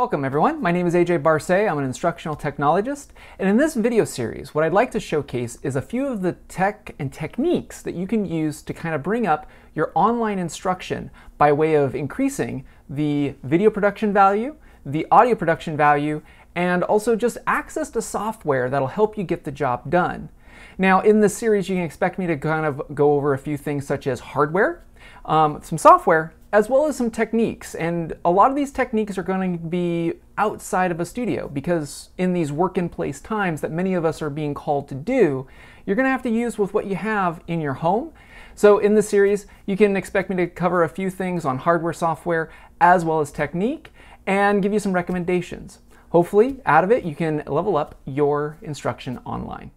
Welcome everyone, my name is AJ Barse, I'm an instructional technologist, and in this video series what I'd like to showcase is a few of the tech and techniques that you can use to kind of bring up your online instruction by way of increasing the video production value, the audio production value, and also just access to software that'll help you get the job done. Now in this series you can expect me to kind of go over a few things such as hardware, um, some software, as well as some techniques. And a lot of these techniques are going to be outside of a studio because in these work in place times that many of us are being called to do, you're going to have to use with what you have in your home. So in this series, you can expect me to cover a few things on hardware, software, as well as technique, and give you some recommendations. Hopefully, out of it, you can level up your instruction online.